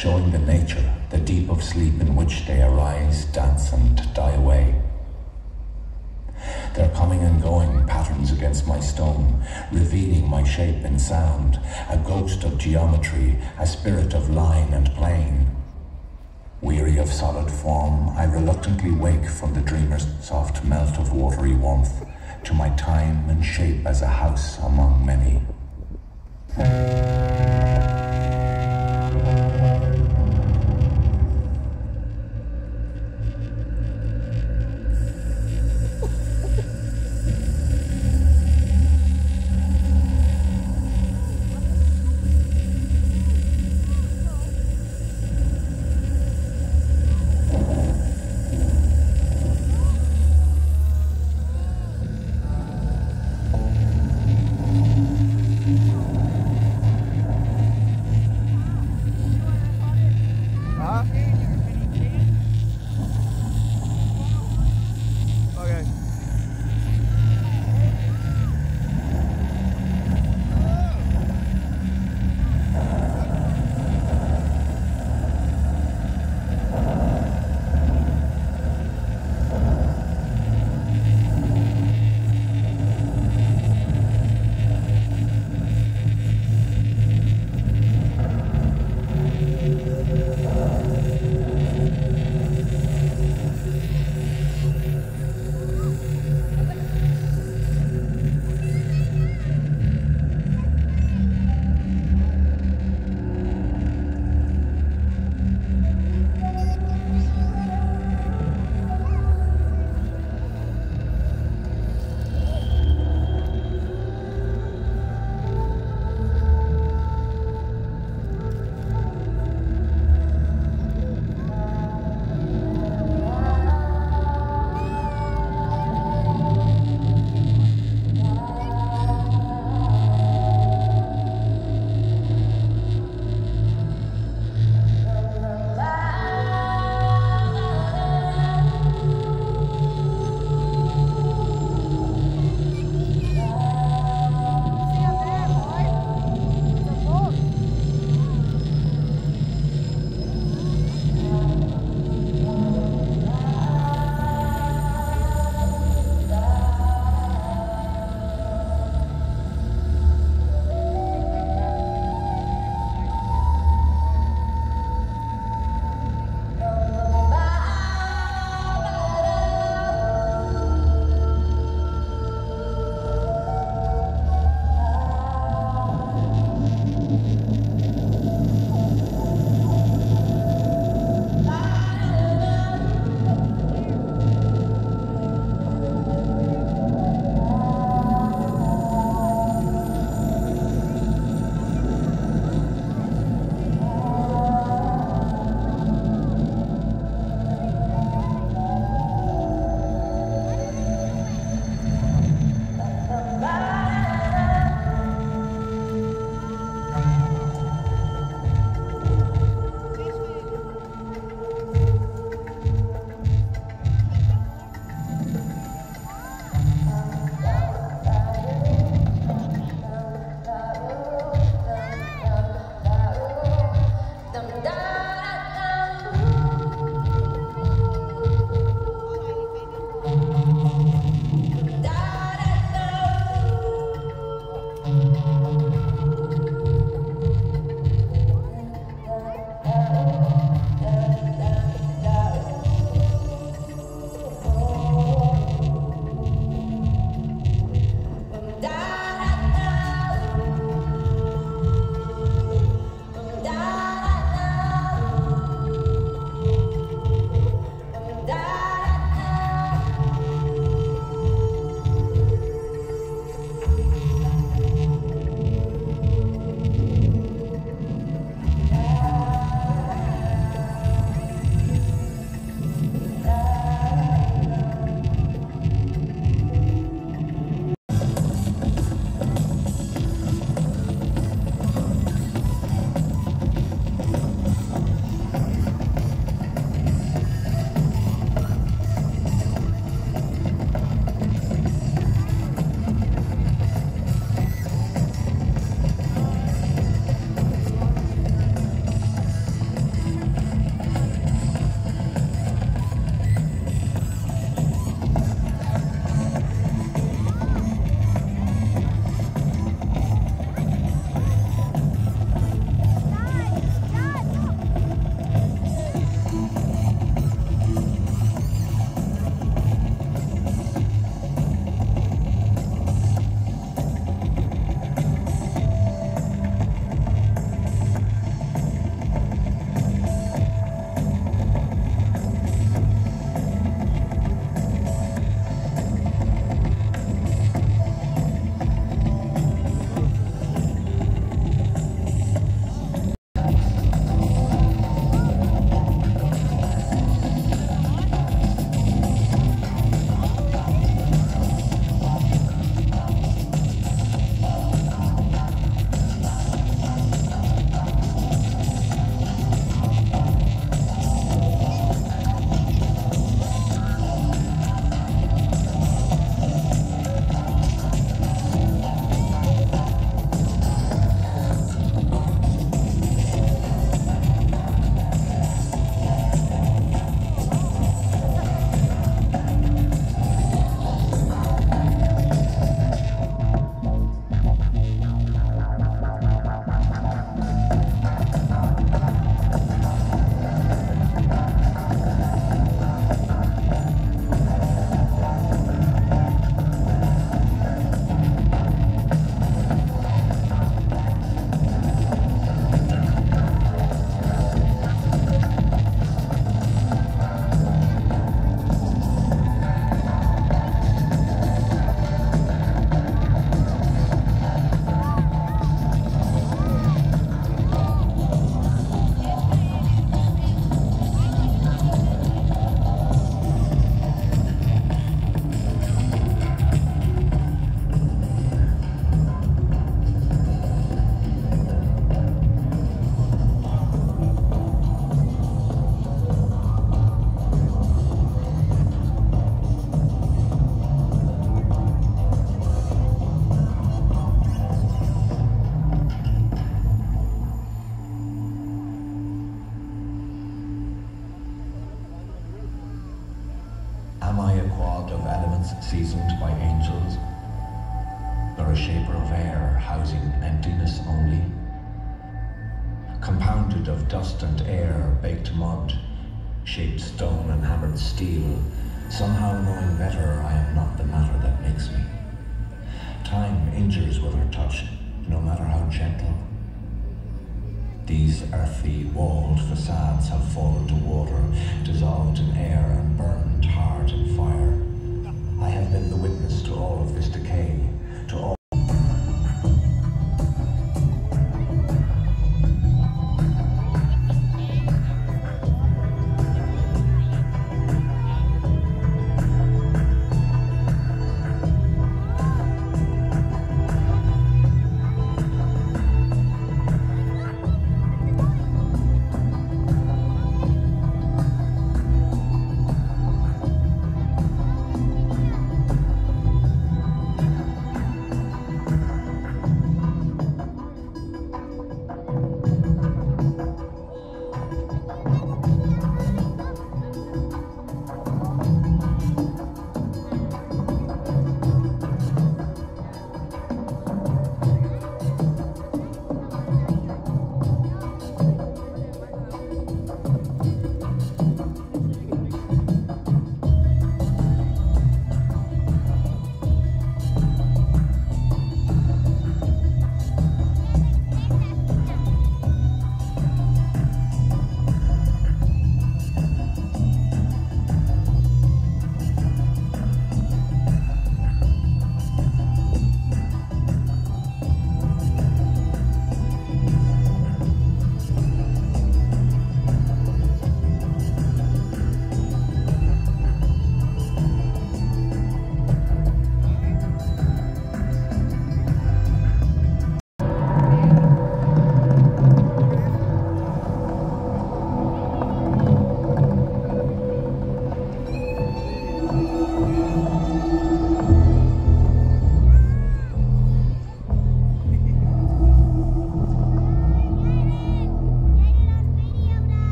showing the nature, the deep of sleep in which they arise, dance, and die away. Their coming and going patterns against my stone, revealing my shape in sound, a ghost of geometry, a spirit of line and plane. Weary of solid form, I reluctantly wake from the dreamer's soft melt of watery warmth to my time and shape as a house among many. Of dust and air, baked mud, shaped stone and hammered steel, somehow knowing better I am not the matter that makes me. Time injures with her touch, no matter how gentle. These earthy, walled facades have fallen to water, dissolved in air and burned hard in fire. I have been the witness to all of this decay,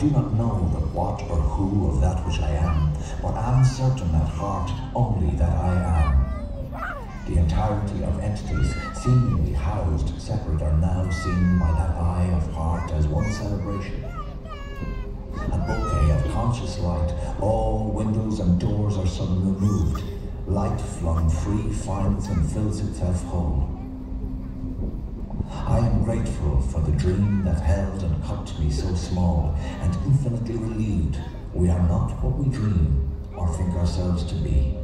do not know the what or who of that which I am, but am certain at heart only that I am. The entirety of entities seemingly housed separate are now seen by that eye of heart as one celebration. A bouquet of conscious light, all windows and doors are suddenly removed. Light flung free finds and fills itself whole. I am grateful for the dream that held and cut me so small and infinitely relieved we are not what we dream or think ourselves to be.